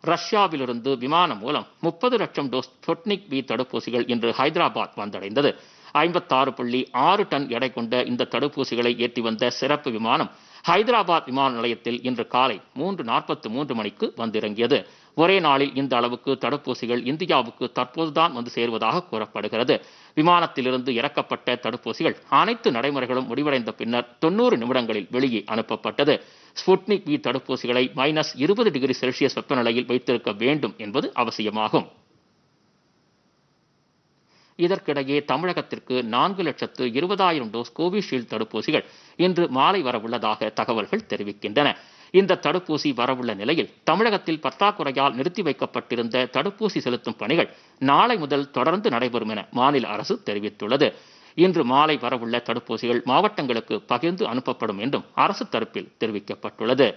ரஷ்யாவிலிருந்து விமானம் மூலம் முப்பது லட்சம் டோஸ் ஸ்புட்னிக் வி தடுப்பூசிகள் இன்று ஹைதராபாத் வந்தடைந்தது. ஐம்பத்தாறு புள்ளி ஆறு டன் எடை கொண்ட இந்த தடுப்பூசிகளை ஏற்றி வந்த சிறப்பு விமானம் ஹைதராபாத் விமான நிலையத்தில் இன்று காலை மூன்று நாற்பத்து மூன்று மணிக்கு வந்திறங்கியது. ஒரே நாளில் இந்த அளவுக்கு தடுப்பூசிகள் இந்தியாவுக்கு தற்போதுதான் வந்து சேருவதாக கூறப்படுகிறது. விமானத்திலிருந்து இறக்கப்பட்ட தடுப்பூசிகள் அனைத்து நடைமுறைகளும் முடிவடைந்த பின்னர் தொண்ணூறு நிமிடங்களில் வெளியே அனுப்பப்பட்டது. ஸ்புட்னிக் வி தடுப்பூசிகளை மைனஸ் இருபது டிகிரி செல்சியஸ் வெப்பநிலையில் வைத்திருக்க வேண்டும் என்பது அவசியமாகும். இதற்கிடையே தமிழகத்திற்கு நான்கு லட்சத்து இருபதாயிரம் டோஸ் கோவிஷீல்டு தடுப்பூசிகள் இன்று மாலை வரவுள்ளதாக தகவல்கள் தெரிவிக்கின்றன. இந்த தடுப்பூசி வரவுள்ள நிலையில் தமிழகத்தில் பற்றாக்குறையால் நிறுத்தி வைக்கப்பட்டிருந்த தடுப்பூசி செலுத்தும் பணிகள் நாளை முதல் தொடர்ந்து நடைபெறும் என மாநில அரசு தெரிவித்துள்ளது. இன்று மாலை வரவுள்ள தடுப்பூசிகள் மாவட்டங்களுக்கு பகிர்ந்து அனுப்பப்படும் என்றும் அரசு தரப்பில் தெரிவிக்கப்பட்டுள்ளது.